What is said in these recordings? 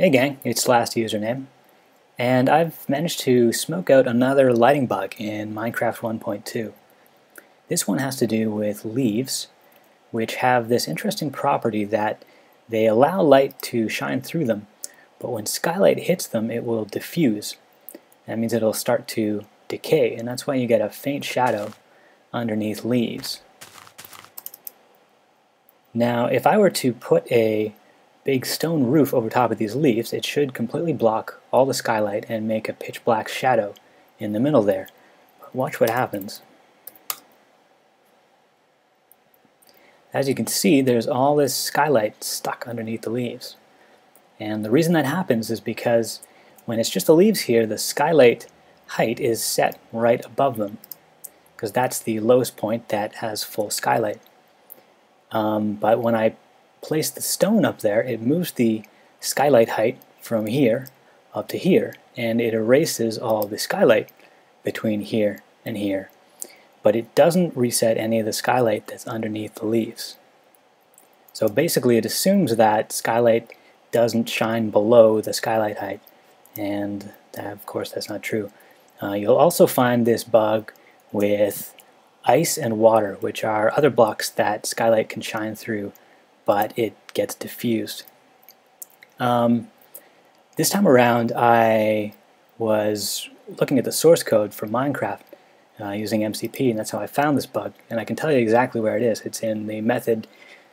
Hey gang, it's last username, and I've managed to smoke out another lighting bug in Minecraft 1.2. This one has to do with leaves, which have this interesting property that they allow light to shine through them, but when skylight hits them it will diffuse. That means it'll start to decay, and that's why you get a faint shadow underneath leaves. Now, if I were to put a big stone roof over top of these leaves, it should completely block all the skylight and make a pitch black shadow in the middle there. But watch what happens. As you can see, there's all this skylight stuck underneath the leaves. And the reason that happens is because when it's just the leaves here, the skylight height is set right above them because that's the lowest point that has full skylight. Um, but when I place the stone up there, it moves the skylight height from here up to here, and it erases all the skylight between here and here. But it doesn't reset any of the skylight that's underneath the leaves. So basically it assumes that skylight doesn't shine below the skylight height, and that, of course that's not true. Uh, you'll also find this bug with ice and water, which are other blocks that skylight can shine through but it gets diffused. Um, this time around, I was looking at the source code for Minecraft uh, using MCP, and that's how I found this bug. And I can tell you exactly where it is. It's in the method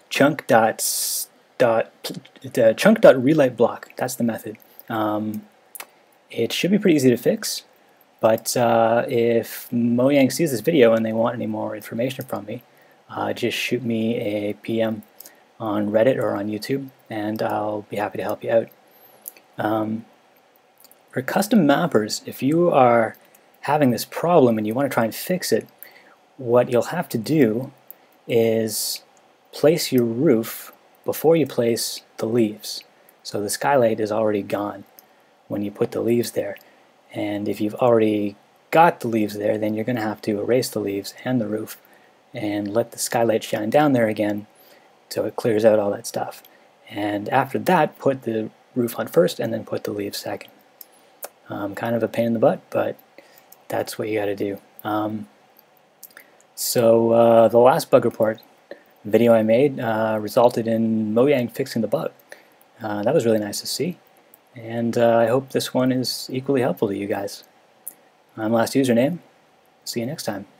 chunk dot dot chunk dot relight block. That's the method. Um, it should be pretty easy to fix, but uh, if Mojang sees this video and they want any more information from me, uh, just shoot me a PM on Reddit or on YouTube, and I'll be happy to help you out. Um, for custom mappers, if you are having this problem and you want to try and fix it, what you'll have to do is place your roof before you place the leaves. So the skylight is already gone when you put the leaves there. And if you've already got the leaves there, then you're going to have to erase the leaves and the roof and let the skylight shine down there again so it clears out all that stuff. And after that, put the roof on first and then put the leaves second. Um, kind of a pain in the butt, but that's what you got to do. Um, so uh, the last bug report video I made uh, resulted in Mojang fixing the bug. Uh, that was really nice to see, and uh, I hope this one is equally helpful to you guys. I'm Last Username. See you next time.